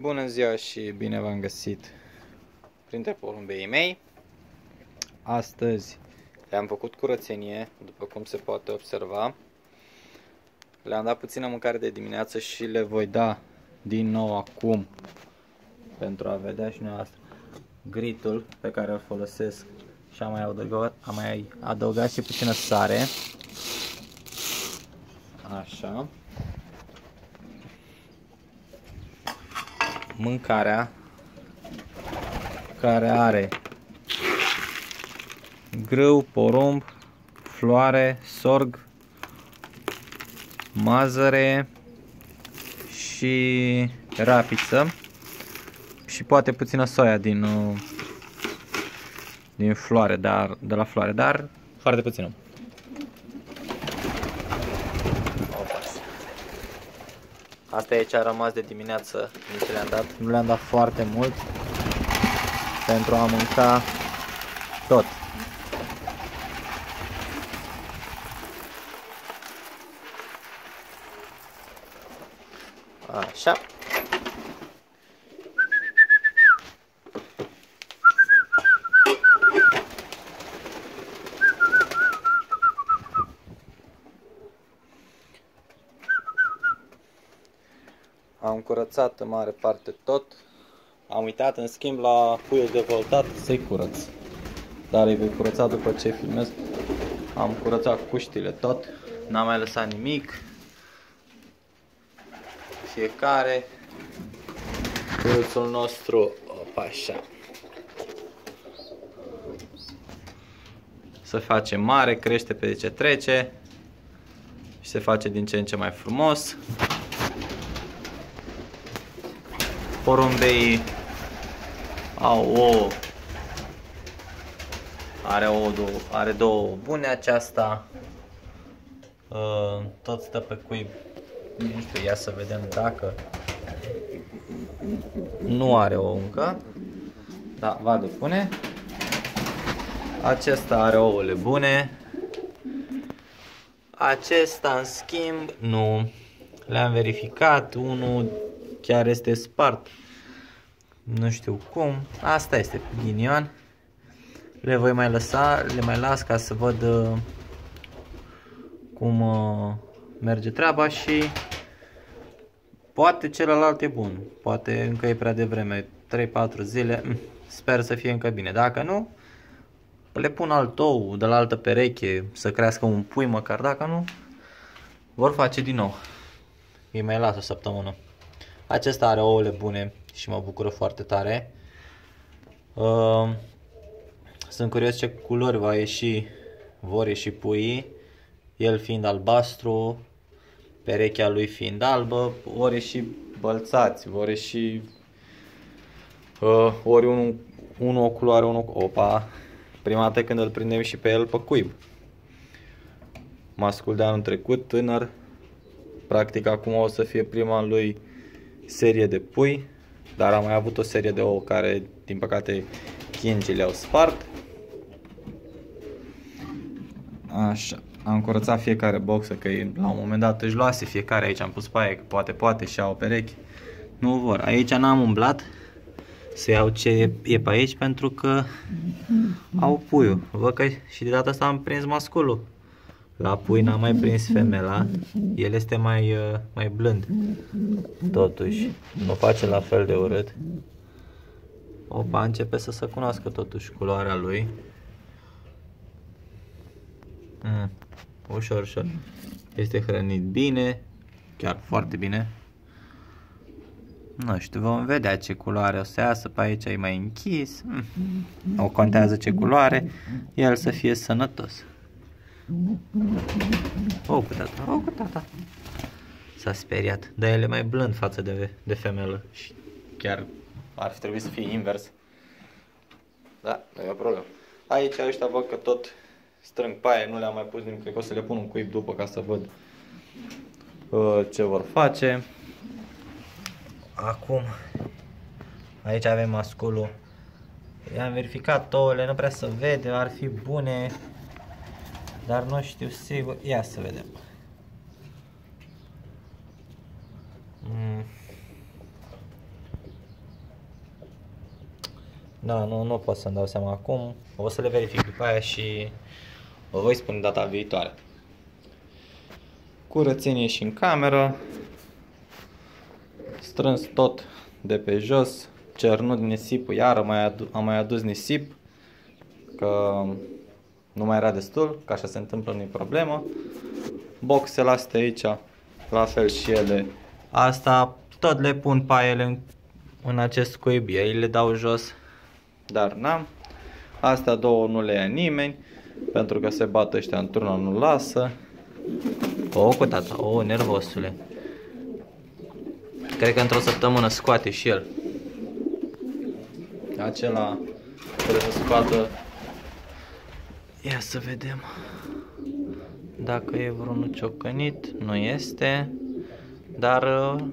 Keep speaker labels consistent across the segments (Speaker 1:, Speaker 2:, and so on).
Speaker 1: Bună ziua și bine v-am găsit printre porumbeii mei. Astăzi le-am făcut curățenie, după cum se poate observa. Le-am dat puțină mâncare de dimineață și le voi da din nou acum pentru a vedea și noastră gritul pe care îl folosesc și am mai adăugat, am mai adăugat și puțină sare. Așa. Mâncarea care are grâu, porumb, floare, sorg, mazăre și rapiță și poate puțină soia din din floare, dar de la floare, dar foarte puțină. Asta e ce a rămas de dimineață din ce le-am dat. Nu le-am dat foarte mult pentru a mânca tot. Așa. Am curățat în mare parte tot. Am uitat în schimb la puiul de voltat să-i curăț. Dar îi voi curăța după ce filmez. Am curățat cuștile tot. N-am mai lăsat nimic. Fiecare. Puiuțul nostru. Opa, așa. Se face mare, crește pe ce trece și se face din ce în ce mai frumos. Porumbei au o are, o, două, are două. Bune aceasta. Uh, tot stă pe cuib nu știu, ia să vedem dacă nu are o încă. Da, va depune. Acesta are ouăle bune. Acesta în schimb nu. Le-am verificat. Unul chiar este spart. Nu știu cum. Asta este ghinion. Le voi mai lăsa, le mai las ca să văd uh, cum uh, merge treaba și poate celălalt e bun. Poate încă e prea devreme. 3-4 zile. Mm, sper să fie încă bine. Dacă nu, le pun alt ou de la altă pereche să crească un pui măcar. Dacă nu, vor face din nou. Îi mai las o săptămână. Acesta are ouăle bune și mă bucură foarte tare. Uh, sunt curios ce culori va ieși, vor ieși puii. El fiind albastru, perechea lui fiind albă, vor ieși bălțați, vor ieși uh, ori unul, unul o culoare, unul opa. Prima dată când îl prindem și pe el pe cuib. Mascul de anul trecut, tânăr, practic acum o să fie prima lui serie de pui, dar am mai avut o serie de ouă care, din păcate, chingii le-au spart. Așa, am curățat fiecare boxă, că la un moment dat își luase fiecare aici, am pus paie, că poate, poate și au perechi. Nu vor. Aici n-am umblat să iau ce e pe aici pentru că au puiul. Văd că și de data asta am prins masculul. La pui n-am mai prins femela, el este mai, uh, mai blând. Totuși, nu face la fel de urât. Opa, începe să se cunoască totuși culoarea lui. Mm, ușor, ușor. Este hrănit bine, chiar foarte bine. Nu știu, vom vedea ce culoare o să iasă, pe aici e mai închis. Mm. O contează ce culoare, el să fie sănătos. O, cu tata, o, cu tata. S-a speriat. Dar el e mai blând față de, de femelă și chiar ar fi trebuit să fie invers. Da, nu e o problemă. Aici ăștia văd că tot strâng paie, nu le-am mai pus nimic, cred că o să le pun un cuib după ca să văd uh, ce vor face. Acum, aici avem masculul. I-am verificat ouăle, nu prea să vede, ar fi bune. Dar nu știu sigur. Ia să vedem. Mm. Da, nu, nu pot să-mi dau seama acum. O să le verific după aia și vă voi spune data viitoare. Curățenie și în cameră. Strâns tot de pe jos. Cernut nisipul, iară mai adu- am mai adus nisip. Că nu mai era destul, că așa se întâmplă, nu problemă. Boxele astea aici, la fel și ele. Asta tot le pun pe ele în, în acest cuib, ei le dau jos, dar n-am. Astea două nu le ia nimeni, pentru că se bat ăștia într-una, nu lasă. O, cu tata, o, nervosule. Cred că într-o săptămână scoate și el. Acela trebuie să scoată. Ia să vedem. Dacă e vreunul ciocănit, nu este. Dar uh,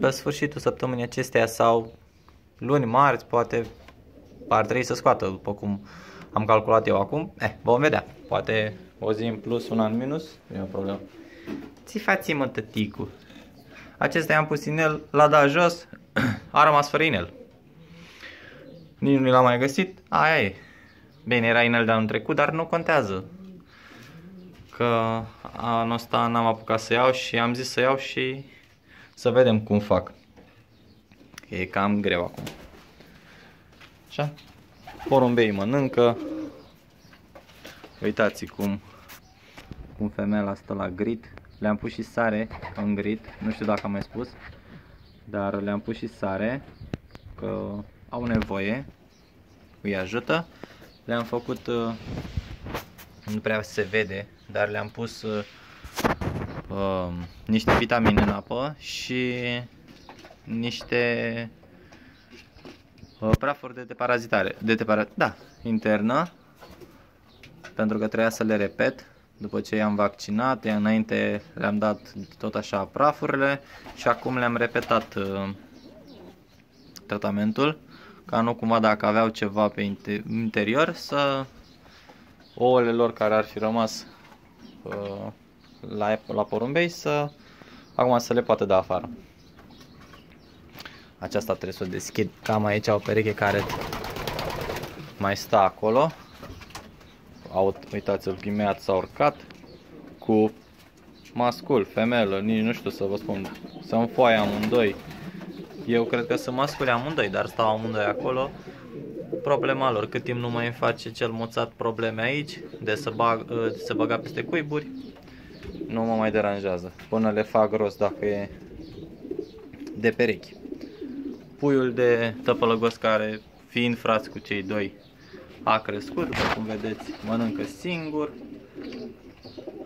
Speaker 1: pe sfârșitul săptămânii acesteia sau luni, marți, poate ar trebui să scoată, după cum am calculat eu acum. Eh, vom vedea. Poate o zi în plus, un an minus, nu e o problemă. Ți fați mă tăticu. Acesta i-am pus inel, l-a dat jos, a rămas fără inel. Nici nu l-am mai găsit, aia e. Bine, era inel de anul trecut, dar nu contează. Că anul ăsta n-am apucat să iau și am zis să iau și să vedem cum fac. E cam greu acum. Așa? Porumbei mănâncă. Uitați cum, cum femeia stă la grit. Le-am pus și sare în grit. Nu știu dacă am mai spus. Dar le-am pus și sare. Că au nevoie. Îi ajută. Le-am făcut... Uh, nu prea se vede. Dar le-am pus... Uh, uh, niște vitamine în apă și niște uh, prafuri de deparazitare, de depara, da, internă, pentru că trebuia să le repet după ce i-am vaccinat, înainte le-am dat tot așa prafurile și acum le-am repetat uh, tratamentul, ca nu cumva dacă aveau ceva pe interior să ouăle lor care ar fi rămas uh, la, la porumbei să acum să le poată da afară. Aceasta trebuie să o deschid. Cam aici o pereche care mai stă acolo. Au, uitați-l, ghimeat s-a urcat cu mascul, femelă, nici nu știu să vă spun, să înfoaie amândoi. Eu cred că sunt masculi amândoi, dar stau amândoi acolo. Problema lor, cât timp nu mai face cel moțat probleme aici, de să, bag, de să băga peste cuiburi, nu mă mai deranjează. Până le fac rost dacă e de perechi. Puiul de tăpălăgos care, fiind frați cu cei doi, a crescut, după cum vedeți, mănâncă singur.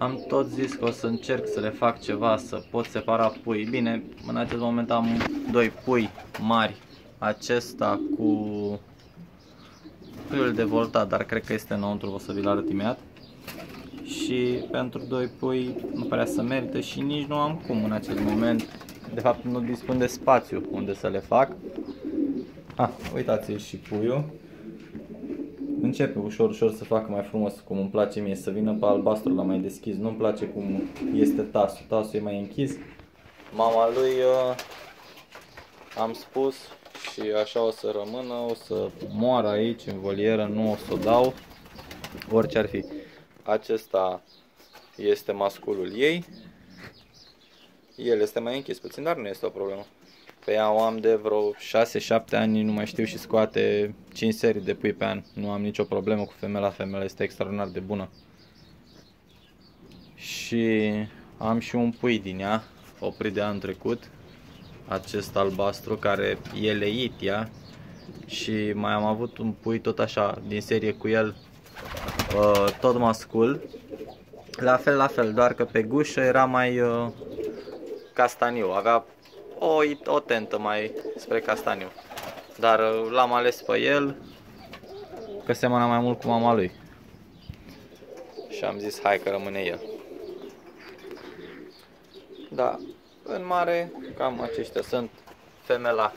Speaker 1: Am tot zis că o să încerc să le fac ceva, să pot separa pui. Bine, în acest moment am doi pui mari. Acesta cu puiul de voltat, dar cred că este înăuntru, o să vi-l arăt imediat și pentru doi pui nu prea să merită și nici nu am cum în acest moment. De fapt nu dispun de spațiu unde să le fac. Ah, uitați și puiul. Începe ușor, ușor să facă mai frumos cum îmi place mie, să vină pe albastru la mai deschis. Nu-mi place cum este tasul, tasul e mai închis. Mama lui uh, am spus și așa o să rămână, o să moară aici în volieră, nu o să o dau, orice ar fi. Acesta este masculul ei. El este mai închis puțin, dar nu este o problemă. Pe ea o am de vreo 6-7 ani, nu mai știu și scoate 5 serii de pui pe an. Nu am nicio problemă cu femeia, femeia este extraordinar de bună. Și am și un pui din ea, oprit de anul trecut, acest albastru care e leit ea și mai am avut un pui tot așa din serie cu el uh, tot mascul. La fel, la fel, doar că pe gușă era mai uh, castaniu, avea o, o tentă mai spre castaniu. Dar uh, l-am ales pe el că semăna mai mult cu mama lui. Și am zis hai că rămâne el. Da, în mare cam aceștia sunt femela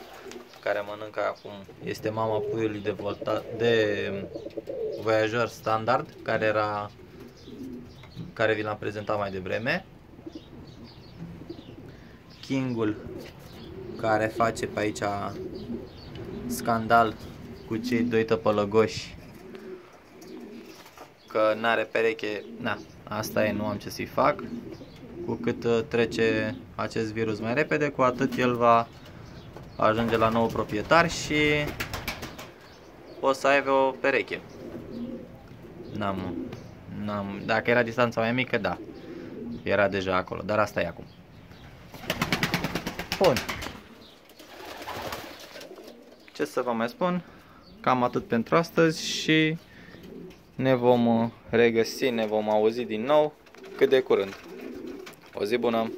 Speaker 1: care mănâncă acum este mama puiului de, volta, de voyageur standard, care era care vi l-am prezentat mai devreme. Kingul care face pe aici scandal cu cei doi tăpălăgoși că n-are pereche, na, asta e, nu am ce să-i fac. Cu cât uh, trece acest virus mai repede, cu atât el va ajunge la nou proprietar și o să aibă o pereche. N-am, n-am, dacă era distanța mai mică, da, era deja acolo, dar asta e acum. Bun. Ce să vă mai spun? Cam atât pentru astăzi și ne vom regăsi, ne vom auzi din nou cât de curând. O zi bună!